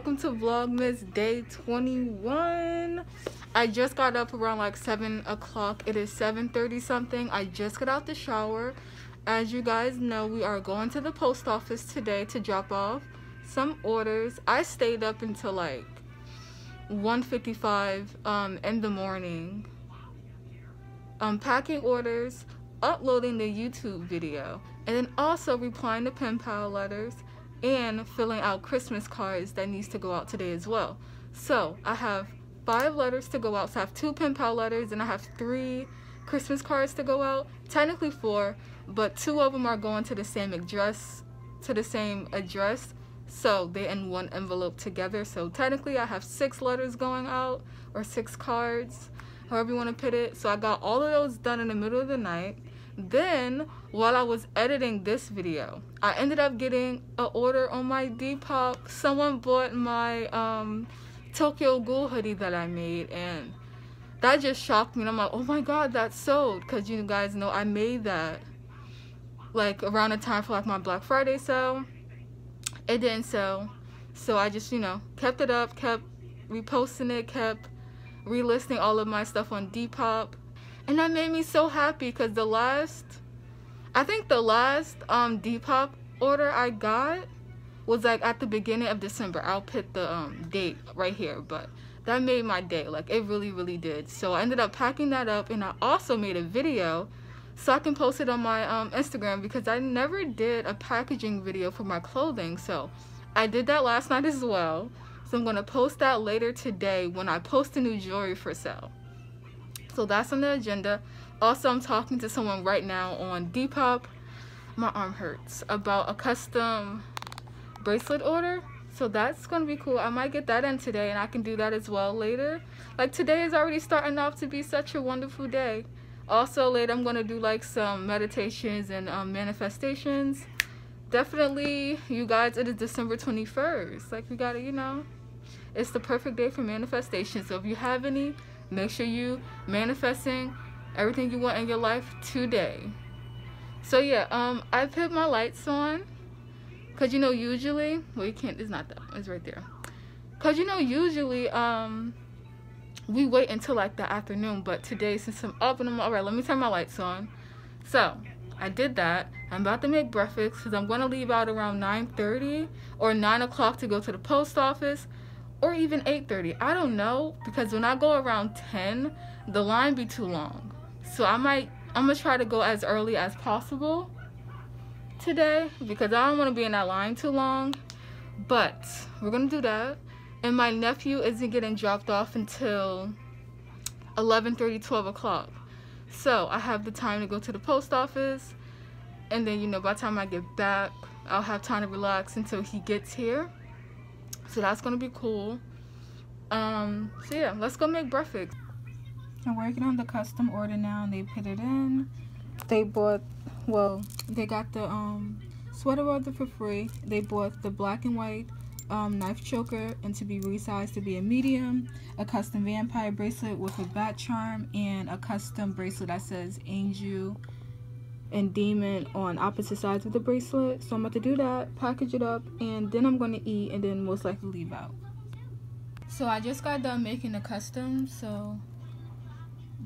welcome to vlogmas day 21 i just got up around like 7 o'clock. It is 7 30 something. I just got out the shower. As you guys know we are going to the post office today to drop off some orders. I stayed up until like 1:55 um in the morning unpacking orders uploading the youtube video and then also replying to pen pal letters and filling out Christmas cards that needs to go out today as well. So I have five letters to go out. So I have two pen pal letters and I have three Christmas cards to go out. Technically four, but two of them are going to the same address, to the same address. So they're in one envelope together. So technically I have six letters going out or six cards, however you want to put it. So I got all of those done in the middle of the night. Then, while I was editing this video, I ended up getting an order on my Depop. Someone bought my um, Tokyo Ghoul hoodie that I made, and that just shocked me. And I'm like, oh my god, that sold. Because you guys know I made that like around the time for like my Black Friday sale. It didn't sell. So I just, you know, kept it up, kept reposting it, kept relisting all of my stuff on Depop and that made me so happy because the last i think the last um depop order i got was like at the beginning of december. I'll put the um date right here but that made my day. Like it really really did. So i ended up packing that up and i also made a video so i can post it on my um instagram because i never did a packaging video for my clothing. So i did that last night as well. So i'm going to post that later today when i post the new jewelry for sale so that's on the agenda. Also, I'm talking to someone right now on Depop. My arm hurts about a custom bracelet order. So that's going to be cool. I might get that in today and I can do that as well later. Like today is already starting off to be such a wonderful day. Also later I'm going to do like some meditations and um, manifestations. Definitely, you guys, it is December 21st. Like we got to, you know, it's the perfect day for manifestation. So if you have any Make sure you manifesting everything you want in your life today. So yeah, um, I put my lights on. Cause you know usually, well you can't, it's not that, it's right there. Cause you know usually, um, we wait until like the afternoon. But today, since I'm up and I'm all right, let me turn my lights on. So I did that. I'm about to make breakfast because I'm going to leave out around 9.30 or 9 o'clock to go to the post office or even 8.30 i don't know because when i go around 10 the line be too long. So i might i'm gonna try to go as early as possible today because i don't want to be in that line too long. But we're gonna do that. And my nephew isn't getting dropped off until 11:30, 12 o'clock. So i have the time to go to the post office and then you know by the time i get back i'll have time to relax until he gets here so that's gonna be cool. Um so yeah let's go make breakfast. I'm working on the custom order now and they put it in. They bought well they got the um sweater order for free. They bought the black and white um, knife choker and to be resized to be a medium a custom vampire bracelet with a bat charm and a custom bracelet that says angel and demon on opposite sides of the bracelet. So i'm about to do that package it up and then i'm going to eat and then most likely leave out. So i just got done making the custom so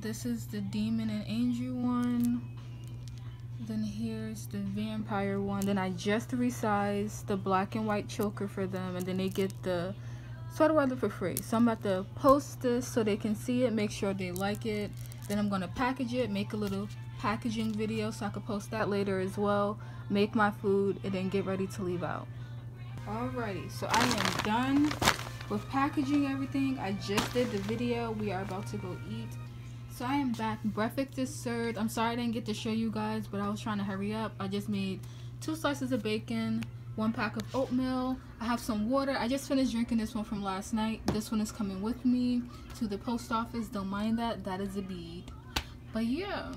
this is the demon and angel one. Then here's the vampire one. Then i just resized the black and white choker for them and then they get the sweater weather for free. So i'm about to post this so they can see it make sure they like it. Then i'm going to package it make a little packaging video so I could post that later as well. Make my food and then get ready to leave out. Alrighty, so I am done with packaging everything. I just did the video. We are about to go eat. So I am back. Breakfast is served. I'm sorry I didn't get to show you guys, but I was trying to hurry up. I just made two slices of bacon, one pack of oatmeal. I have some water. I just finished drinking this one from last night. This one is coming with me to the post office. Don't mind that. That is a bead. But yeah.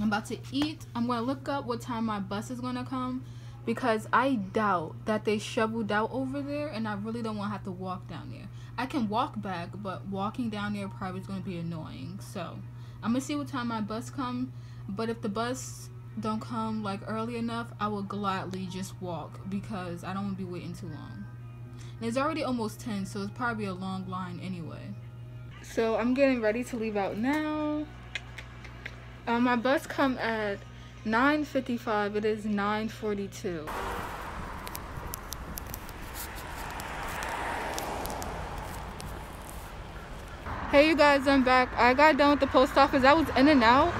I'm about to eat. I'm going to look up what time my bus is going to come because I doubt that they shoveled out over there and I really don't want to have to walk down there. I can walk back, but walking down there probably is going to be annoying. So I'm going to see what time my bus come. But if the bus don't come like early enough, I will gladly just walk because I don't want to be waiting too long. And it's already almost 10, so it's probably a long line anyway. So I'm getting ready to leave out now. Um, my bus come at 9.55. It is 9.42. Hey you guys, I'm back. I got done with the post office. I was in and out.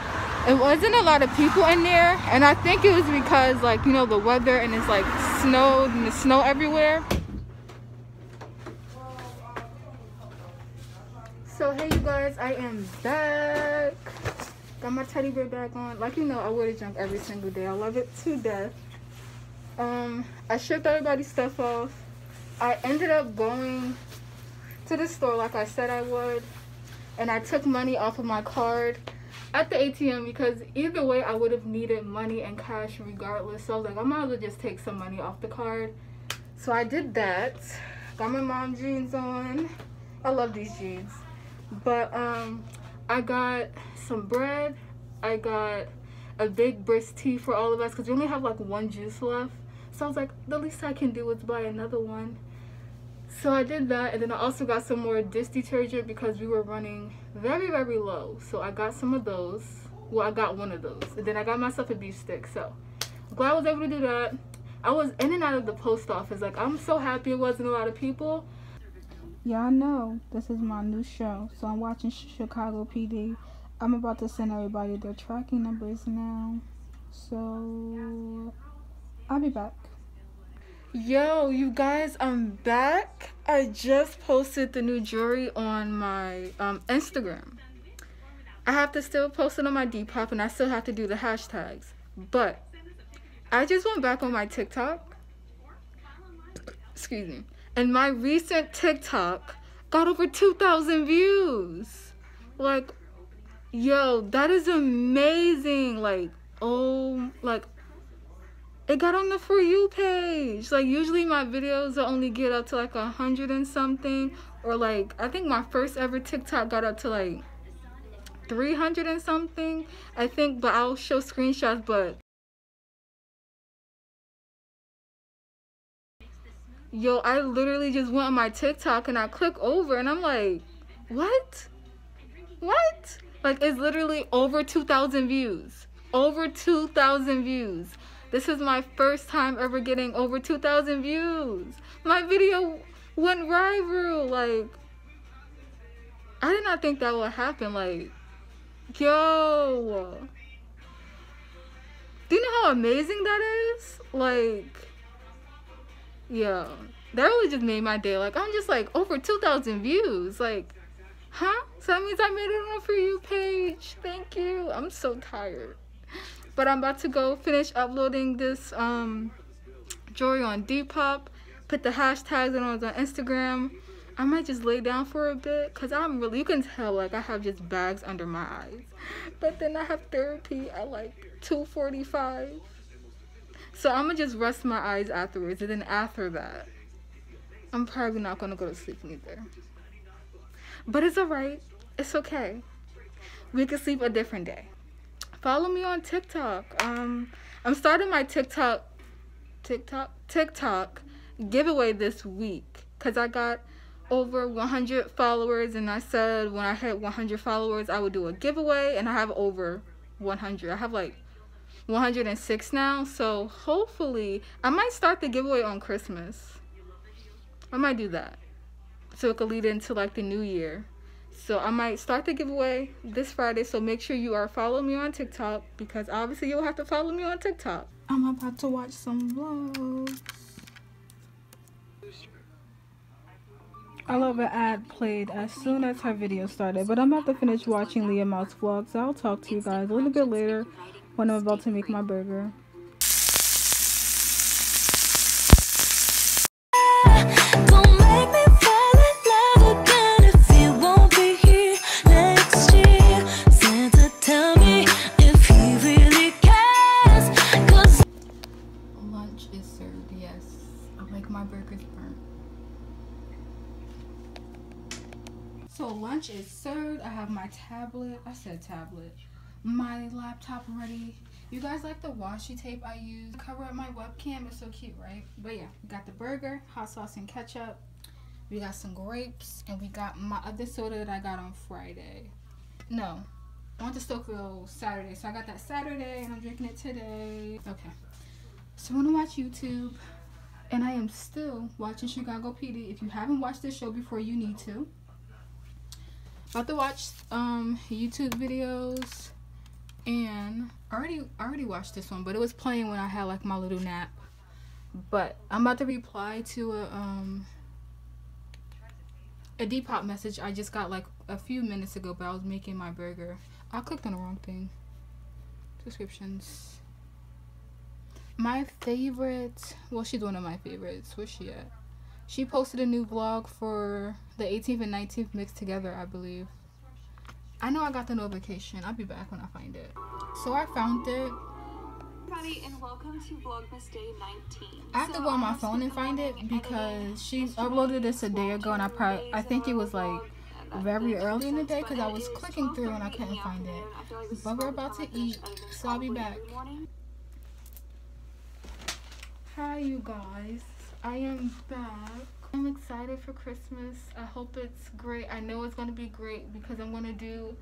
It wasn't a lot of people in there. And I think it was because like, you know, the weather and it's like snowed and the snow everywhere. So hey you guys, I am back. Got my teddy bear back on. Like you know, I wear the junk every single day. I love it to death. Um, I shipped everybody's stuff off. I ended up going to the store like I said I would. And I took money off of my card at the ATM because either way I would have needed money and cash regardless. So I was like, I might as well just take some money off the card. So I did that. Got my mom jeans on. I love these jeans. But um, I got some bread. I got a big brisk tea for all of us because we only have like one juice left. So I was like, the least I can do is buy another one. So I did that and then I also got some more dish detergent because we were running very, very low. So I got some of those. Well, I got one of those. And then I got myself a beef stick. So I'm glad I was able to do that. I was in and out of the post office. Like, I'm so happy it wasn't a lot of people. Y'all know this is my new show, so I'm watching Chicago PD. I'm about to send everybody their tracking numbers now. So I'll be back. Yo, you guys, I'm back. I just posted the new jewelry on my um, Instagram. I have to still post it on my Depop and I still have to do the hashtags. But I just went back on my TikTok. Excuse me. And my recent TikTok got over 2,000 views. Like, yo, that is amazing. Like, oh, like, it got on the For You page. Like, usually my videos will only get up to like a hundred and something. Or like, I think my first ever TikTok got up to like 300 and something. I think, but I'll show screenshots, but yo, I literally just went on my TikTok and I click over and I'm like, what? What? Like, it's literally over 2,000 views. Over 2,000 views. This is my first time ever getting over 2,000 views. My video went viral. Like, I did not think that would happen. Like, yo. Do you know how amazing that is? Like, yeah, that really just made my day. Like, I'm just like over 2,000 views. Like, huh? So that means I made it on a For You page. Thank you. I'm so tired. But I'm about to go finish uploading this um, jewelry on Depop. Put the hashtags and on Instagram. I might just lay down for a bit because I'm really, you can tell like I have just bags under my eyes. But then I have therapy at like 2.45. So I'm gonna just rest my eyes afterwards, and then after that, I'm probably not gonna go to sleep either. But it's alright. It's okay. We can sleep a different day. Follow me on TikTok. Um, I'm starting my TikTok, TikTok, TikTok giveaway this week because I got over 100 followers, and I said when I hit 100 followers, I would do a giveaway, and I have over 100. I have like 106 now. So hopefully, I might start the giveaway on Christmas. I might do that. So it could lead into like the new year. So I might start the giveaway this Friday. So make sure you are following me on TikTok because obviously you'll have to follow me on TikTok. I'm about to watch some vlogs. I love an ad played as soon as her video started, but I'm about to finish watching Leah Mouse vlogs. I'll talk to you guys a little bit later when I'm about to make my burger. Lunch is served, yes. I like my burgers burnt. So lunch is served. I have my tablet. I said tablet my laptop ready You guys like the washi tape I use to cover up my webcam? It's so cute, right? But yeah, we got the burger, hot sauce and ketchup. We got some grapes, and we got my other soda that I got on Friday. No, I went to Stokedville Saturday, so I got that Saturday, and I'm drinking it today. Okay, so I'm gonna watch YouTube, and I am still watching Chicago PD. If you haven't watched this show before, you need to. About to watch um YouTube videos and I already I already watched this one, but it was playing when I had like my little nap. But I'm about to reply to a um a Depop message I just got like a few minutes ago, but I was making my burger. I clicked on the wrong thing. Descriptions. My favorite, well, she's one of my favorites. Where's she at? She posted a new vlog for the 18th and 19th mixed together, I believe. I know I got the notification. I'll be back when I find it. So I found it. Everybody, and welcome to Vlogmas Day 19. I have to go on my phone and find it because she uploaded this a day ago, and I probably I think it was like very early in the day because I was clicking through and I couldn't find it. But we're about to eat, so I'll be back. Hi, you guys. I am back. I'm excited for Christmas. I hope it's great. I know it's going to be great because I'm going to do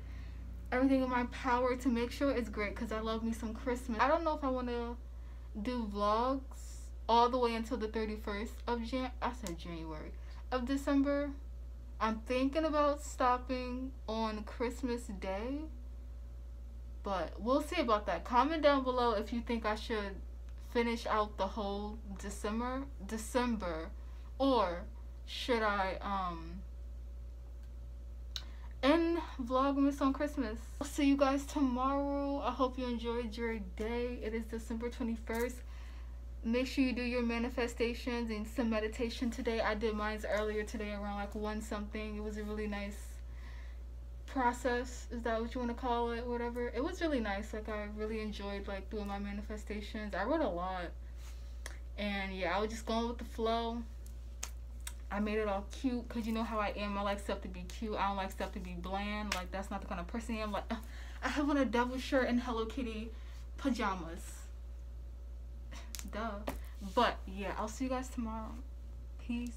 everything in my power to make sure it's great because I love me some Christmas. I don't know if I want to do vlogs all the way until the 31st of Jan. I said January of December. I'm thinking about stopping on Christmas Day, but we'll see about that. Comment down below if you think I should finish out the whole December December or should I um end Vlogmas on Christmas? I'll see you guys tomorrow. I hope you enjoyed your day. It is December 21st. Make sure you do your manifestations and some meditation today. I did mine earlier today around like one something. It was a really nice process. Is that what you want to call it? Whatever. It was really nice. Like I really enjoyed like doing my manifestations. I wrote a lot. And yeah, I was just going with the flow. I made it all cute because you know how I am. I like stuff to be cute. I don't like stuff to be bland. Like that's not the kind of person I am. Like I have on a double shirt and Hello Kitty pajamas. Duh. But yeah, I'll see you guys tomorrow. Peace.